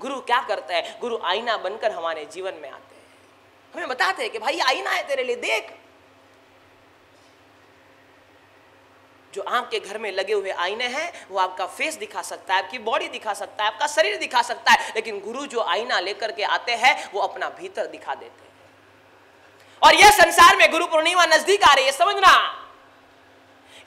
गुरु क्या करता है? गुरु आईना बनकर हमारे जीवन में आते हैं। हमें बताते हैं कि भाई, आईना है तेरे लिए, देख। जो आपके घर में लगे हुए आईने हैं, वो आपका फेस दिखा सकता है, आपकी बॉडी दिखा सकता है, आपका शरीर दिखा सकता है, लेकिन गुरु जो आईना लेकर के आते हैं, वो अपना भीतर दिखा देते हैं। और यह संसार में गुरु पूर्णिमा नज़दीक आ रही है, समझना।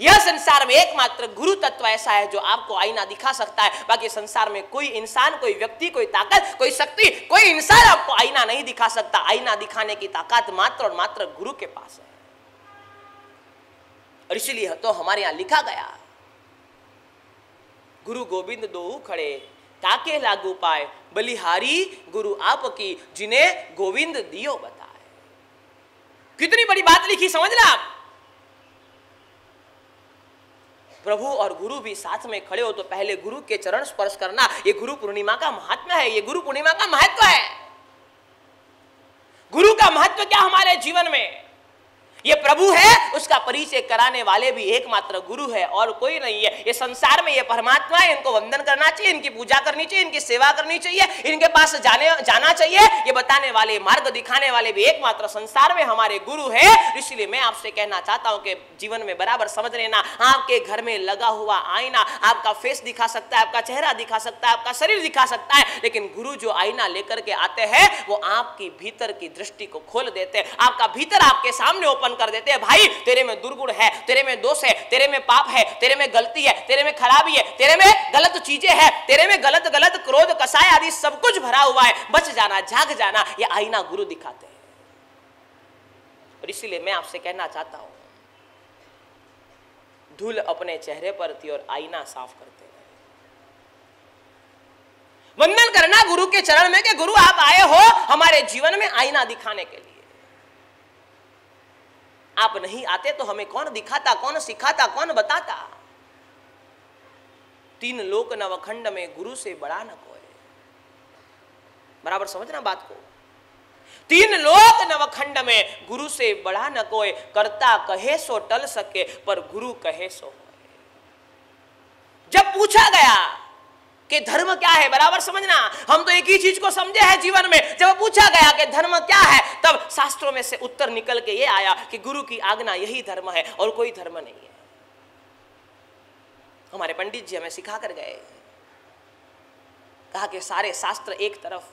यह संसार में एकमात्र गुरु तत्व ऐसा है जो आपको आईना दिखा सकता है। बाकी संसार में कोई इंसान, कोई व्यक्ति, कोई ताकत, कोई शक्ति, कोई इंसान आपको आईना नहीं दिखा सकता। आईना दिखाने की ताकत मात्र और मात्र गुरु के पास है। और इसीलिए तो हमारे यहाँ लिखा गया, गुरु गोविंद दो खड़े, ताके लागू पाए, बलिहारी गुरु आपकी, जिन्हें गोविंद दियो बताए। कितनी बड़ी बात लिखी, समझ ला आप? प्रभु और गुरु भी साथ में खड़े हो तो पहले गुरु के चरण स्पर्श करना, ये गुरु पूर्णिमा का महत्व है, ये गुरु पूर्णिमा का महत्व है। गुरु का महत्व क्या हमारे जीवन में? ये प्रभु है, उसका परिचय कराने वाले भी एकमात्र गुरु है और कोई नहीं है। ये संसार में ये परमात्मा है, इनको वंदन करना चाहिए, इनकी पूजा करनी चाहिए, इनकी सेवा करनी चाहिए, इनके पास जाने, जाना चाहिए। ये बताने वाले, मार्ग दिखाने वाले भी एकमात्र संसार में हमारे गुरु है। इसलिए मैं आपसे कहना चाहता हूँ कि जीवन में बराबर समझ लेना, आपके घर में लगा हुआ आईना आपका फेस दिखा सकता है, आपका चेहरा दिखा सकता है, आपका शरीर दिखा सकता है, लेकिन गुरु जो आईना लेकर के आते हैं, वो आपकी भीतर की दृष्टि को खोल देते हैं। आपका भीतर आपके सामने ओपन कर देते हैं। भाई, तेरे में दुर्गुण है, तेरे में दोष है, तेरे में पाप है, तेरे में गलती है, तेरे में खराबी है, तेरे में गलत चीज़ें हैं, तेरे में गलत गलत क्रोध कसाय आदि सब कुछ भरा हुआ है। बच जाना, जाग जाना, ये आईना गुरु दिखाते हैं। और इसीलिए मैं आपसे कहना चाहता हूँ, धूल अपने चेहरे पर थी और आईना साफ़ करते वंदन करना गुरु के चरण में कि गुरु आप आए हो हमारे जीवन में आईना दिखाने के लिए। आप नहीं आते तो हमें कौन दिखाता, कौन सिखाता, कौन बताता? तीन लोक नवखंड में गुरु से बड़ा न कोई। बराबर समझना बात को? तीन लोक नवखंड में गुरु से बड़ा न कोई। करता कहे सो टल सके, पर गुरु कहे सो जब पूछा गया कि धर्म क्या है? बराबर समझना। हम तो एक ही चीज़ को समझे हैं जीवन में। जब पूछा गया कि धर्म क्या है, तब शास्त्रों में से उत्तर निकल के ये आया कि गुरु की आज्ञा यही धर्म है और कोई धर्म नहीं है। हमारे पंडित जी हमें सिखा कर गए। कहा कि सारे शास्त्र एक तरफ़।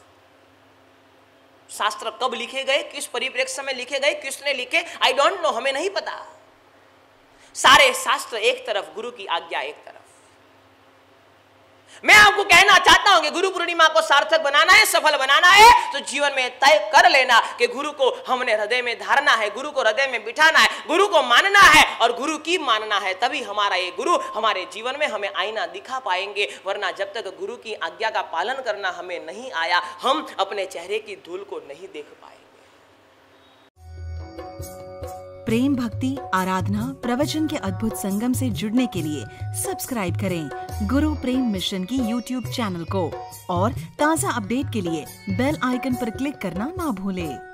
शास्त्र कब लिखे गए, किस परिप्रेक्ष्य में लिखे गए, किसने लिखे आई डोंट नो हमें नहीं पता। सारे शास्त्र एक तरफ़, गुरु की आज्ञा एक तरफ़। मैं आपको कहना चाहता हूँ कि गुरु पूर्णिमा को सार्थक बनाना है, सफल बनाना है तो जीवन में तय कर लेना कि गुरु को हमने हृदय में धारना है, गुरु को हृदय में बिठाना है, गुरु को मानना है और गुरु की मानना है, तभी हमारा ये गुरु हमारे जीवन में हमें आईना दिखा पाएँगे, वरना जब तक गुरु की आज्ञा का पालन करना हमें नहीं आया, हम अपने चेहरे की धूल को नहीं देख पाएँगे। प्रेम भक्ति, आराधना, प्रवचन के अद्भुत संगम से जुड़ने के लिए सब्सक्राइब करें गुरु प्रेम मिशन की यूट्यूब चैनल को और ताज़ा अपडेट के लिए बेल आइकन पर क्लिक करना ना भूलें।